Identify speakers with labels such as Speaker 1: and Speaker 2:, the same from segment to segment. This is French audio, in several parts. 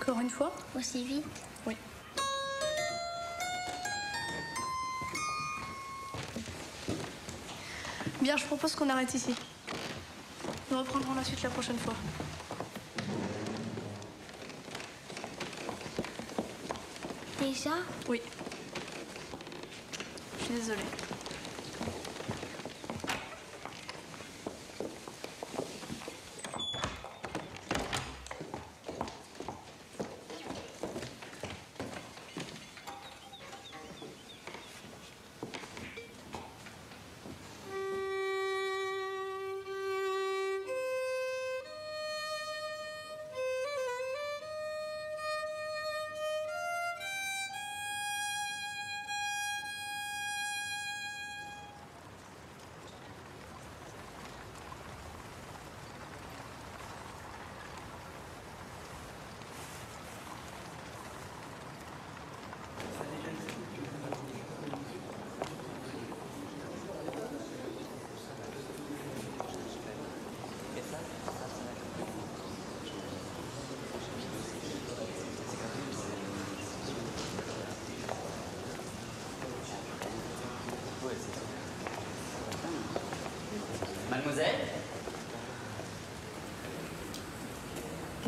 Speaker 1: Encore une fois
Speaker 2: Aussi vite
Speaker 1: Oui. Bien, je propose qu'on arrête ici. Nous reprendrons la suite la prochaine fois.
Speaker 2: Déjà?
Speaker 1: Oui. Je suis désolée.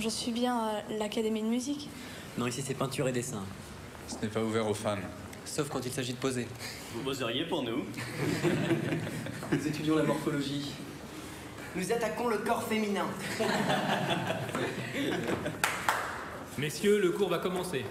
Speaker 1: Je suis bien à l'Académie de musique.
Speaker 3: Non, ici c'est peinture et dessin.
Speaker 4: Ce n'est pas ouvert aux femmes.
Speaker 3: Sauf quand il s'agit de poser.
Speaker 5: Vous bosseriez pour nous
Speaker 3: Nous étudions la morphologie.
Speaker 6: Nous attaquons le corps féminin.
Speaker 7: Messieurs, le cours va commencer.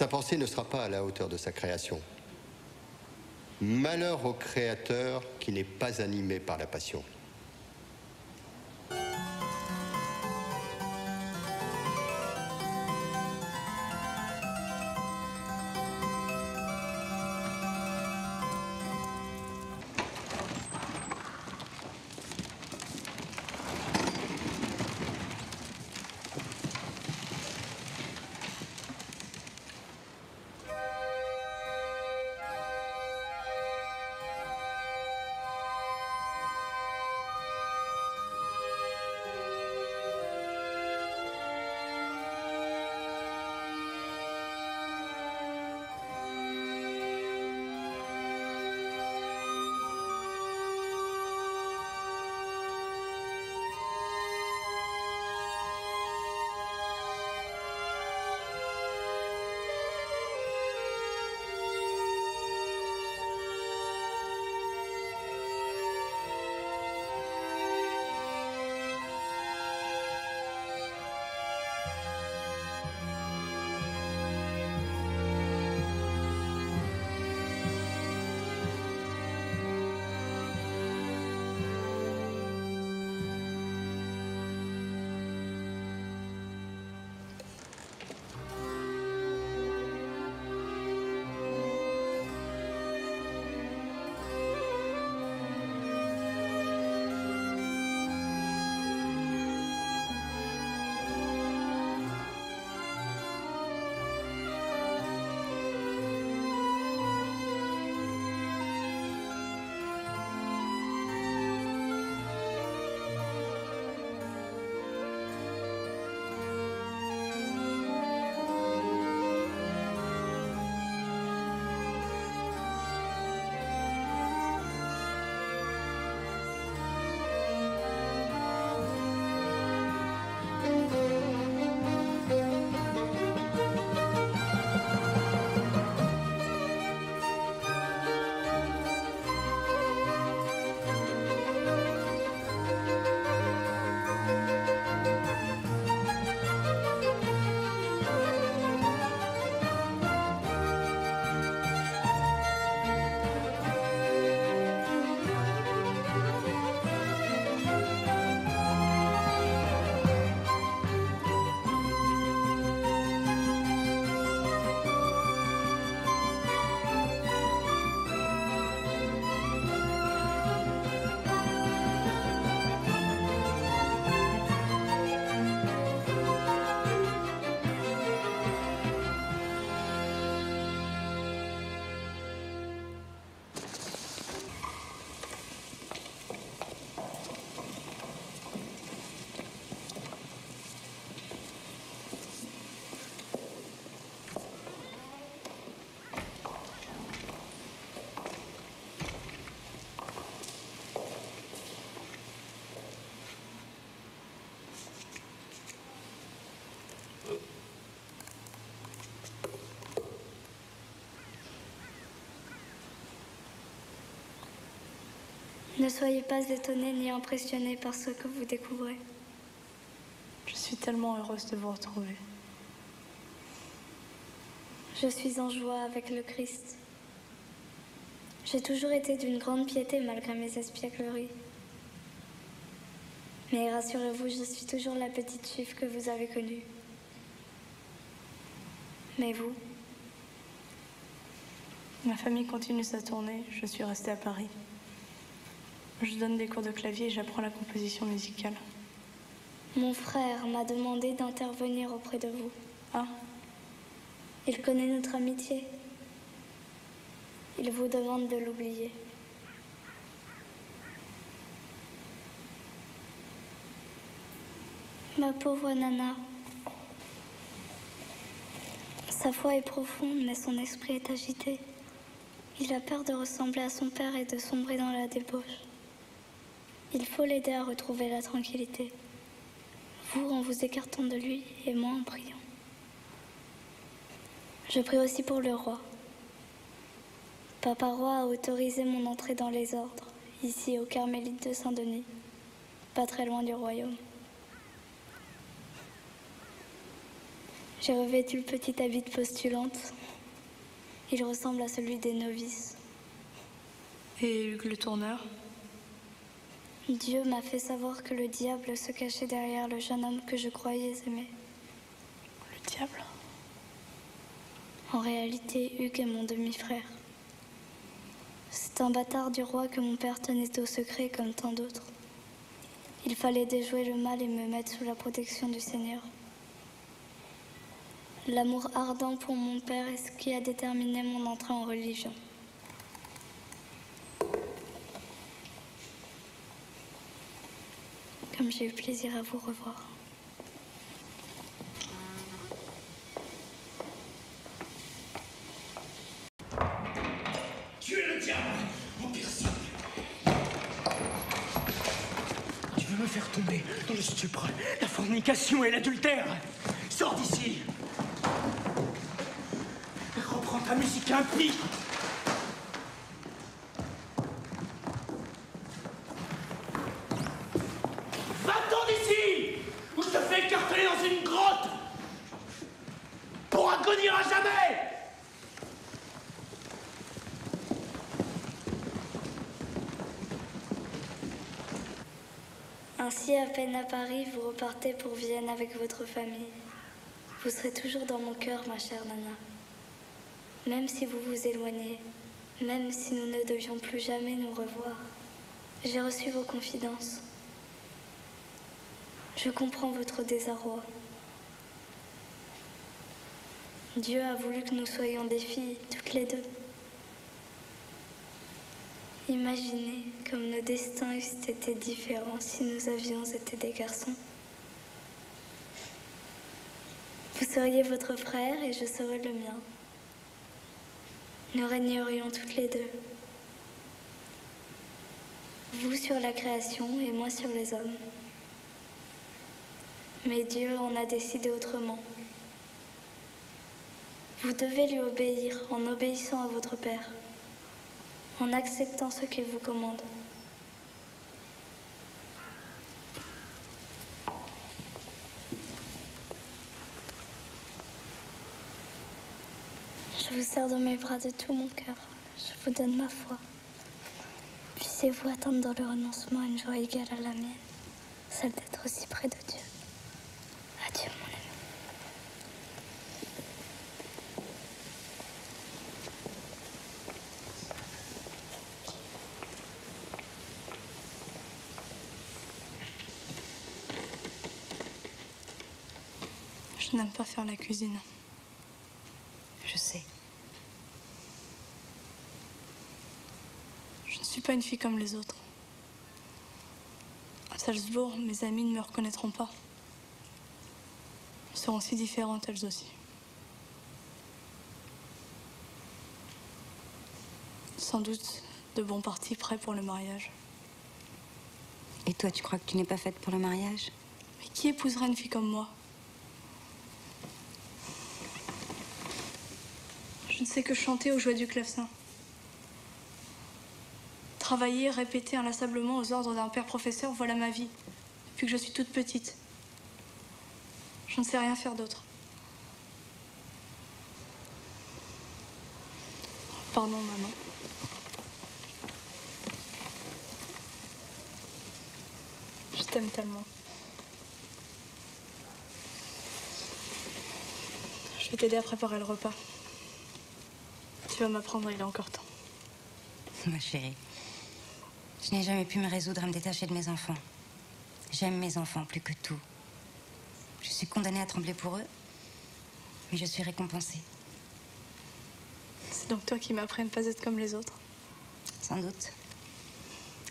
Speaker 8: Sa pensée ne sera pas à la hauteur de sa création. Malheur au créateur qui n'est pas animé par la passion.
Speaker 2: Ne soyez pas étonnés ni impressionnés par ce que vous découvrez.
Speaker 1: Je suis tellement heureuse de vous retrouver.
Speaker 2: Je suis en joie avec le Christ. J'ai toujours été d'une grande piété malgré mes espiègleries. Mais rassurez-vous, je suis toujours la petite juive que vous avez connue. Mais vous,
Speaker 1: Ma famille continue sa tournée, je suis restée à Paris. Je donne des cours de clavier et j'apprends la composition musicale.
Speaker 2: mon frère m'a demandé d'intervenir auprès de vous.
Speaker 1: Ah,
Speaker 2: Il connaît notre amitié. Il vous demande de l'oublier. Ma pauvre Nana. Sa foi est profonde, mais son esprit est agité. Il a peur de ressembler à son père et de sombrer dans la débauche. Il faut l'aider à retrouver la tranquillité. Vous en vous écartant de lui et moi en priant. Je prie aussi pour le roi. Papa roi a autorisé mon entrée dans les ordres, ici au Carmélite de Saint-Denis, pas très loin du royaume. J'ai revêtu le petit habit de postulante. Il ressemble à celui des novices.
Speaker 1: et Hugues le tourneur?
Speaker 2: Dieu m'a fait savoir que le diable se cachait derrière le jeune homme que je croyais aimer.
Speaker 1: Le diable?
Speaker 2: En réalité, Hugues est mon demi-frère. C'est un bâtard du roi que mon père tenait au secret comme tant d'autres. Il fallait déjouer le mal et me mettre sous la protection du Seigneur. L'amour ardent pour mon père est ce qui a déterminé mon entrée en religion. Comme j'ai eu plaisir à vous revoir.
Speaker 5: Tu es le diable, mon pire signe. Tu veux me faire tomber dans le stupre, la fornication et l'adultère Sors d'ici Reprends ta musique impie Va-t'en d'ici Ou je te fais écarteler dans une grotte À jamais
Speaker 2: Ainsi, à peine à Paris, vous repartez pour Vienne avec votre famille. Vous serez toujours dans mon cœur, ma chère Nana. Même si vous vous éloignez, même si nous ne devions plus jamais nous revoir, j'ai reçu vos confidences. Je comprends votre désarroi. Dieu a voulu que nous soyons des filles, toutes les deux. Imaginez comme nos destins eussent été différents si nous avions été des garçons. Vous seriez votre frère et je serais le mien. Nous régnerions toutes les deux. Vous sur la création et moi sur les hommes. Mais Dieu en a décidé autrement. Vous devez lui obéir en obéissant à votre Père en acceptant ce qu'il vous commande. Je vous serre dans mes bras de tout mon cœur. Je vous donne ma foi. Puissiez-vous atteindre dans le renoncement une joie égale à la mienne, celle d'être aussi près de Dieu.
Speaker 1: N'aime pas faire la cuisine.
Speaker 9: Je sais.
Speaker 1: Je ne suis pas une fille comme les autres. À Salzbourg, mes amies ne me reconnaîtront pas. Elles seront si différentes elles aussi. Sans doute de bons partis prêts pour le mariage.
Speaker 9: Et toi, tu crois que tu n'es pas faite pour le mariage?
Speaker 1: Mais qui épousera une fille comme moi? Sais que chanter aux joies du clavecin. Travailler, répéter inlassablement aux ordres d'un père professeur, voilà ma vie. Depuis que je suis toute petite. Je ne sais rien faire d'autre. Pardon, maman. Je t'aime tellement. Je vais t'aider à préparer le repas. Tu vas m'apprendre, il est encore temps.
Speaker 9: Ma chérie, je n'ai jamais pu me résoudre à me détacher de mes enfants. J'aime mes enfants plus que tout. Je suis condamnée à trembler pour eux, mais je suis récompensée.
Speaker 1: C'est donc toi qui m'apprends à ne pas être comme les autres.
Speaker 9: Sans doute.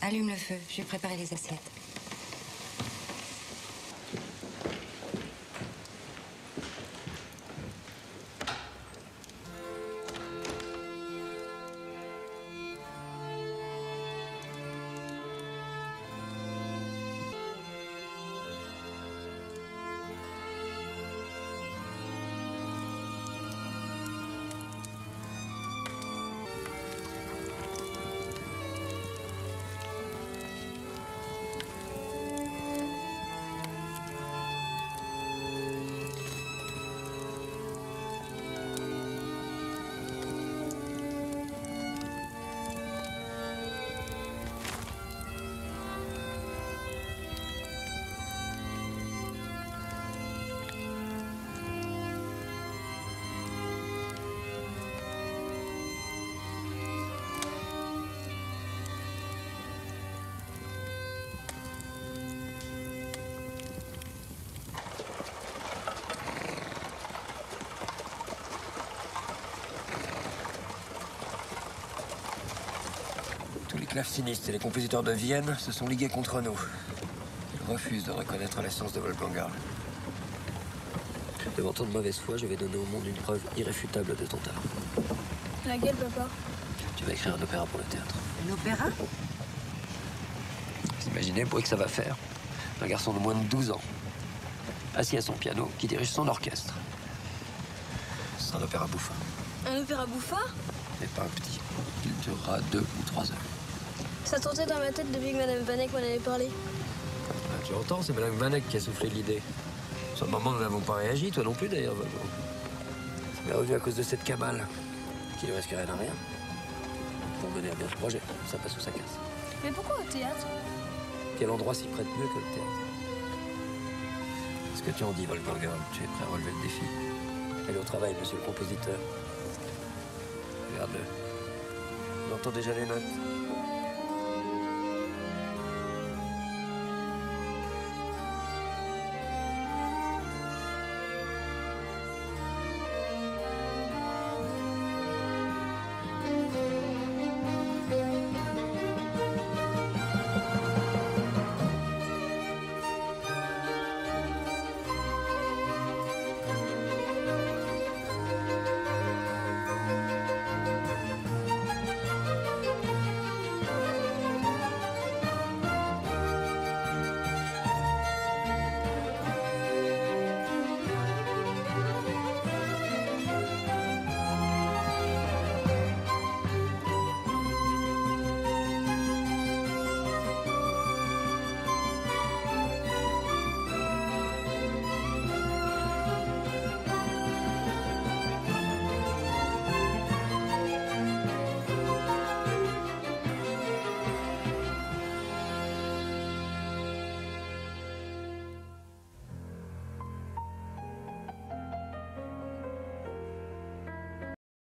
Speaker 9: Allume le feu, je vais préparer les assiettes.
Speaker 10: Clavecinistes et les compositeurs de Vienne se sont ligués contre nous. Ils refusent de reconnaître l'essence de Wolfgang. Devant tant de mauvaise foi, je vais donner au monde une preuve irréfutable de ton talent.
Speaker 11: Laquelle, papa?
Speaker 10: Tu vas écrire un opéra pour le théâtre.
Speaker 9: Un opéra?
Speaker 10: Vous imaginez le bruit que ça va faire Un garçon de moins de 12 ans, assis à son piano, qui dirige son orchestre. C'est un opéra bouffon,
Speaker 11: Un opéra bouffard?
Speaker 10: Mais pas un petit. Il durera deux ou trois heures.
Speaker 11: Ça tournait dans ma tête depuis que Madame Vanek m'en avait parlé.
Speaker 10: Ah, tu entends, c'est Madame Vanek qui a soufflé l'idée. Sur le moment, nous n'avons pas réagi, toi non plus d'ailleurs, Volvo. Mais revenu à cause de cette cabale, qui ne risquerait à rien. Pour mener à bien ce projet, ça passe ou ça casse.
Speaker 11: Mais pourquoi au théâtre?
Speaker 10: Quel endroit s'y prête mieux que le théâtre? Ce que tu en dis, Wolfgang, tu es prêt à relever le défi? Allez au travail, monsieur le compositeur. Regarde-le. On entend déjà les notes.